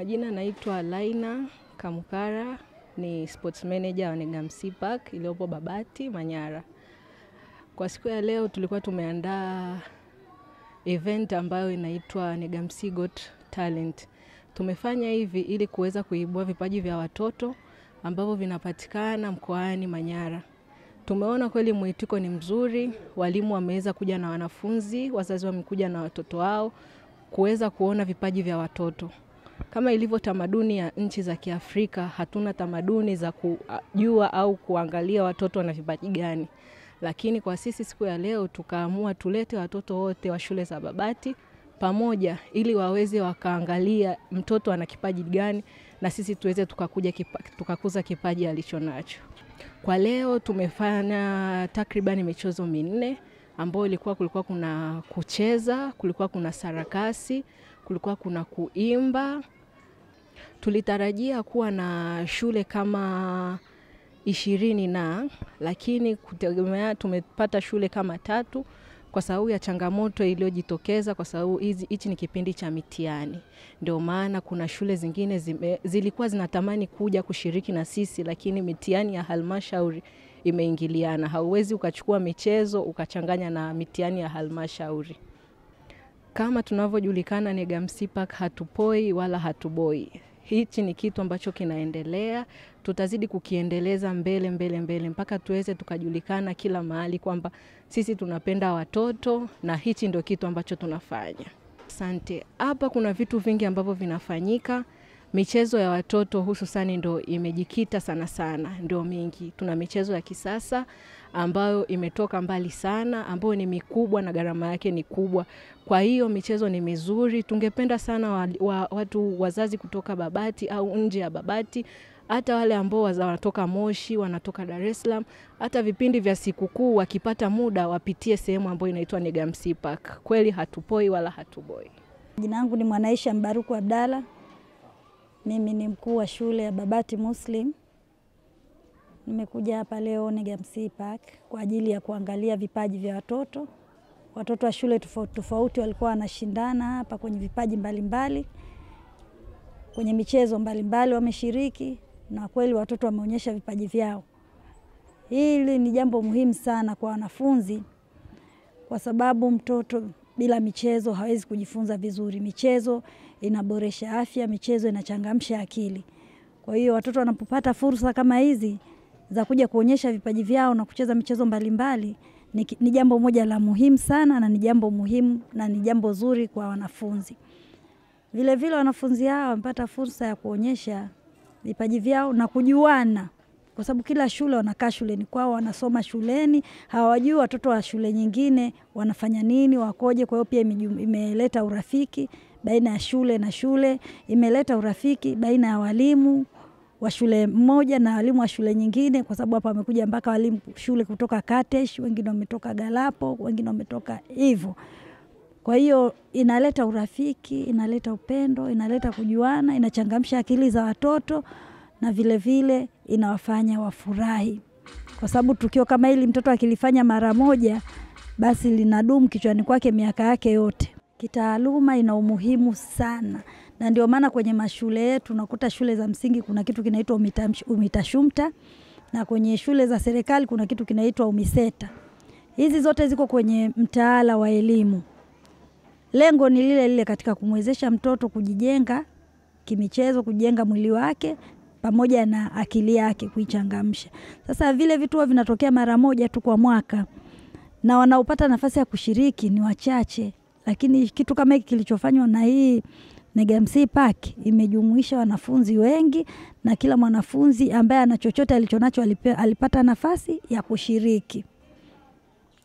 Majina naitwa Laina Kamukara, ni sports manager wa Negamsi Park iliyopo Babati, Manyara. Kwa siku ya leo tulikuwa tumeandaa event ambayo inaitwa Negamsi Got Talent. Tumefanya hivi ili kuweza kuibua vipaji vya watoto ambavyo vinapatikana mkoani Manyara. Tumeona kweli mwitiko ni mzuri, walimu wameweza kuja na wanafunzi, wazazi wamekuja na watoto wao kuweza kuona vipaji vya watoto. Kama ilivyo tamaduni ya nchi za Kiafrika, hatuna tamaduni za kujua au kuangalia watoto wana vipaji gani. Lakini kwa sisi siku ya leo tukaamua tulete watoto wote wa shule za Babati pamoja ili waweze wakaangalia mtoto ana kipaji gani na sisi tuweze tukakuja kipa, tukakuza kipaji alicho nacho. Kwa leo tumefanya takribani michezo minne ambayo ilikuwa kulikuwa kuna kucheza, kulikuwa kuna sarakasi, kulikuwa kuna kuimba. Tulitarajia kuwa na shule kama ishirini na lakini kutegemea tumepata shule kama tatu kwa sababu ya changamoto iliyojitokeza, kwa sababu hichi ni kipindi cha mitihani. Ndio maana kuna shule zingine zime, zilikuwa zinatamani kuja kushiriki na sisi, lakini mitihani ya halmashauri imeingiliana. Hauwezi ukachukua michezo ukachanganya na mitihani ya halmashauri. Kama tunavyojulikana, ni Park hatupoi wala hatuboi. Hichi ni kitu ambacho kinaendelea, tutazidi kukiendeleza mbele mbele mbele mpaka tuweze tukajulikana kila mahali kwamba sisi tunapenda watoto na hichi ndio kitu ambacho tunafanya. Asante. Hapa kuna vitu vingi ambavyo vinafanyika. Michezo ya watoto hususani ndo imejikita sana sana, ndio mingi. Tuna michezo ya kisasa ambayo imetoka mbali sana, ambayo ni mikubwa na gharama yake ni kubwa. Kwa hiyo michezo ni mizuri. Tungependa sana wa, wa, watu wazazi kutoka Babati au nje ya Babati, hata wale ambao wanatoka Moshi, wanatoka Dar es Salaam, hata vipindi vya sikukuu wakipata muda wapitie sehemu ambayo inaitwa Negamsi Park. Kweli hatupoi wala hatuboi. Jina langu ni Mwanaisha Mbaruku Abdalla. Mimi ni mkuu wa shule ya Babati Muslim. Nimekuja hapa leo Negamsi Park kwa ajili ya kuangalia vipaji vya watoto. Watoto wa shule tofauti tofauti walikuwa wanashindana hapa kwenye vipaji mbalimbali mbali. Kwenye michezo mbalimbali wameshiriki na kweli watoto wameonyesha vipaji vyao. Hili ni jambo muhimu sana kwa wanafunzi kwa sababu mtoto bila michezo hawezi kujifunza vizuri. Michezo inaboresha afya, michezo inachangamsha akili. Kwa hiyo watoto wanapopata fursa kama hizi za kuja kuonyesha vipaji vyao na kucheza michezo mbalimbali ni, ni jambo moja la muhimu sana na ni jambo muhimu na ni jambo zuri kwa wanafunzi. Vile vile wanafunzi hao wamepata fursa ya kuonyesha vipaji vyao na kujuana, kwa sababu kila shule wanakaa shuleni kwao, wanasoma shuleni, hawajui watoto wa shule nyingine wanafanya nini, wakoje. Kwa hiyo pia imeleta urafiki baina ya shule na shule, imeleta urafiki baina ya walimu wa shule moja na walimu wa shule nyingine, kwa sababu hapa wamekuja mpaka walimu shule kutoka Katesh, wengine wametoka Galapo, wengine wametoka hivyo. Kwa hiyo inaleta urafiki, inaleta upendo, inaleta kujuana, inachangamsha akili za watoto na vilevile vile inawafanya wafurahi, kwa sababu tukio kama hili mtoto akilifanya mara moja, basi linadumu kichwani kwake miaka yake yote. Kitaaluma ina umuhimu sana, na ndio maana kwenye mashule yetu unakuta shule za msingi kuna kitu kinaitwa UMITASHUMTA na kwenye shule za serikali kuna kitu kinaitwa UMISETA. Hizi zote ziko kwenye mtaala wa elimu. Lengo ni lile lile katika kumwezesha mtoto kujijenga kimichezo, kujenga mwili wake pamoja na akili yake kuichangamsha. Sasa vile vituo vinatokea mara moja tu kwa mwaka na wanaopata nafasi ya kushiriki ni wachache, lakini kitu kama hiki kilichofanywa na hii Negamsi Park imejumuisha wanafunzi wengi na kila mwanafunzi ambaye ana chochote alichonacho alipata nafasi ya kushiriki.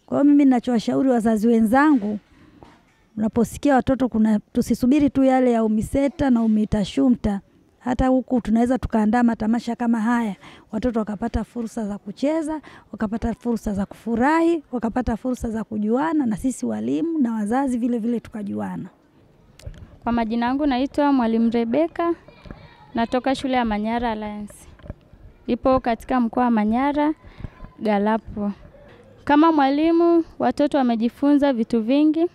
Kwa hiyo mimi ninachowashauri wazazi wenzangu unaposikia watoto kuna, tusisubiri tu yale ya UMISETA na UMITASHUMTA. Hata huku tunaweza tukaandaa matamasha kama haya, watoto wakapata fursa za kucheza, wakapata fursa za kufurahi, wakapata fursa za kujuana, na sisi walimu na wazazi vile vile tukajuana. Kwa majina yangu naitwa Mwalimu Rebeka, natoka shule ya Manyara Alliance, ipo katika mkoa wa Manyara, Galapo. Kama mwalimu, watoto wamejifunza vitu vingi,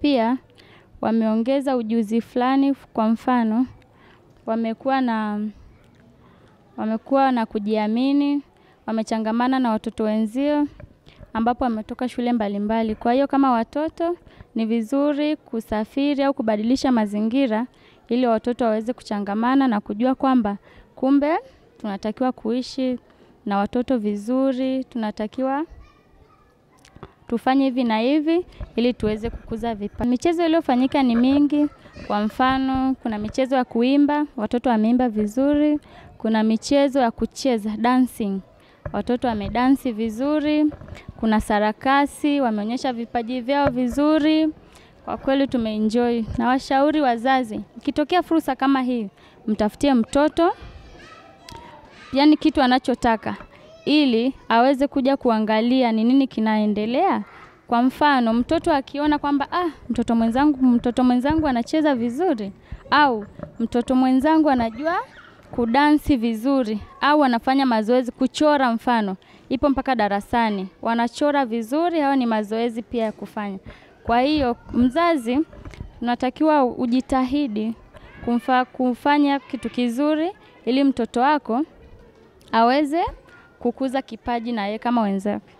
pia wameongeza ujuzi fulani. Kwa mfano, wamekuwa na wamekuwa na kujiamini, wamechangamana na watoto wenzio ambapo wametoka shule mbalimbali. Kwa hiyo kama watoto ni vizuri kusafiri au kubadilisha mazingira ili watoto waweze kuchangamana na kujua kwamba kumbe tunatakiwa kuishi na watoto vizuri, tunatakiwa tufanye hivi na hivi ili tuweze kukuza vipaji. Michezo iliyofanyika ni mingi. Kwa mfano, kuna michezo ya kuimba, watoto wameimba vizuri. Kuna michezo ya kucheza dancing, watoto wamedansi vizuri. Kuna sarakasi, wameonyesha vipaji vyao vizuri. Kwa kweli tumeenjoy. Na washauri wazazi, ikitokea fursa kama hii, mtafutie mtoto yani kitu anachotaka ili aweze kuja kuangalia ni nini kinaendelea. Kwa mfano, mtoto akiona kwamba ah, mtoto mwenzangu mtoto mwenzangu anacheza vizuri au mtoto mwenzangu anajua kudansi vizuri au anafanya mazoezi kuchora, mfano ipo mpaka darasani wanachora vizuri, hao ni mazoezi pia ya kufanya. Kwa hiyo mzazi, unatakiwa ujitahidi kumfa, kufanya kitu kizuri ili mtoto wako aweze kukuza kipaji na yeye kama wenzake.